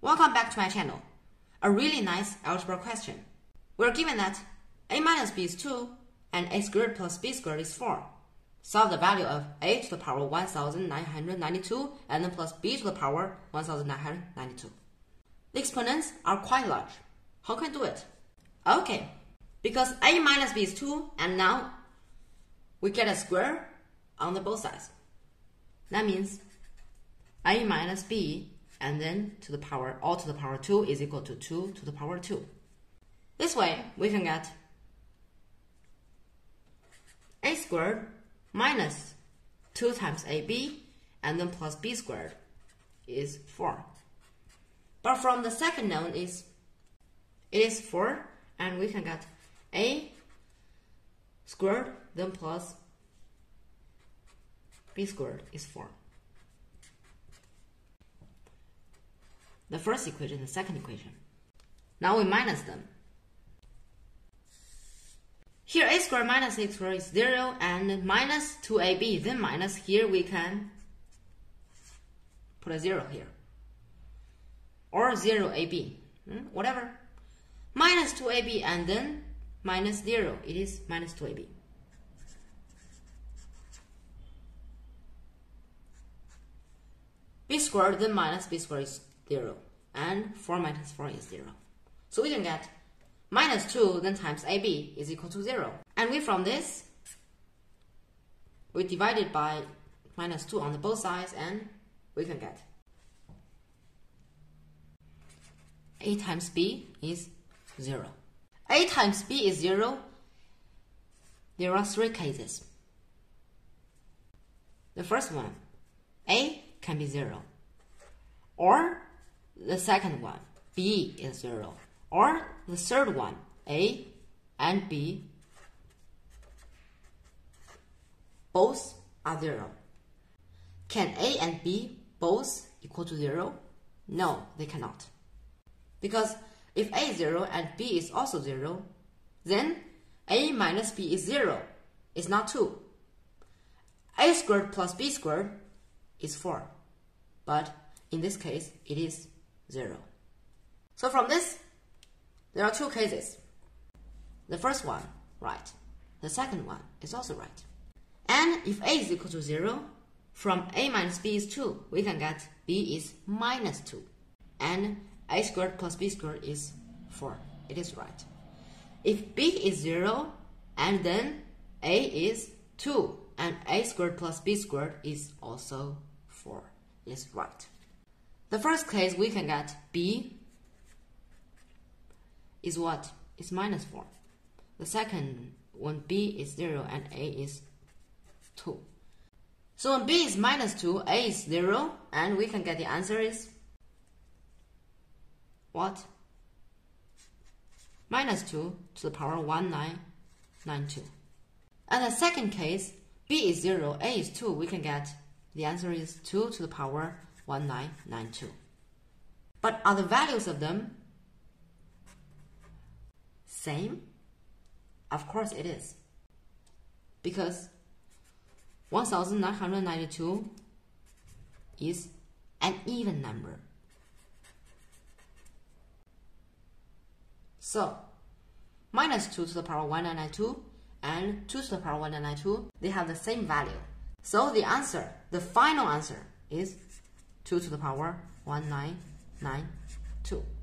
Welcome back to my channel. A really nice algebra question. We're given that a minus b is 2 and a squared plus b squared is 4. Solve the value of a to the power 1992 and then plus b to the power 1992. The exponents are quite large. How can I do it? Okay, because a minus b is 2 and now we get a square on the both sides. That means a minus b and then to the power all to the power 2 is equal to 2 to the power 2. This way we can get a squared minus 2 times ab and then plus b squared is 4. But from the second known is it is 4 and we can get a squared then plus b squared is 4. The first equation, the second equation. Now we minus them. Here a squared minus a squared is 0 and minus 2ab. Then minus here we can put a 0 here. Or 0ab. Hmm? Whatever. Minus 2ab and then minus 0. It is minus 2ab. b squared then minus b squared is 0. And 4 minus 4 is 0. So we can get minus 2 then times ab is equal to 0. And we from this, we divide it by minus 2 on the both sides and we can get a times b is 0. a times b is 0. There are three cases. The first one, a can be 0. Or the second one, b is 0. Or the third one, a and b, both are 0. Can a and b both equal to 0? No, they cannot. Because if a is 0 and b is also 0, then a minus b is 0. It's not 2. a squared plus b squared is 4. But in this case, it is 0. So from this, there are two cases. The first one, right. The second one is also right. And if a is equal to 0, from a minus b is 2, we can get b is minus 2. And a squared plus b squared is 4. It is right. If b is 0, and then a is 2, and a squared plus b squared is also 4. It is right. The first case we can get b is what? Is minus 4. The second, when b is 0 and a is 2. So when b is minus 2, a is 0, and we can get the answer is what? Minus 2 to the power 1992. And the second case, b is 0, a is 2, we can get the answer is 2 to the power 1992. But are the values of them same? Of course it is. Because 1992 is an even number. So, minus 2 to the power 1992 and 2 to the power 1992, they have the same value. So the answer, the final answer is 2 to the power 1992.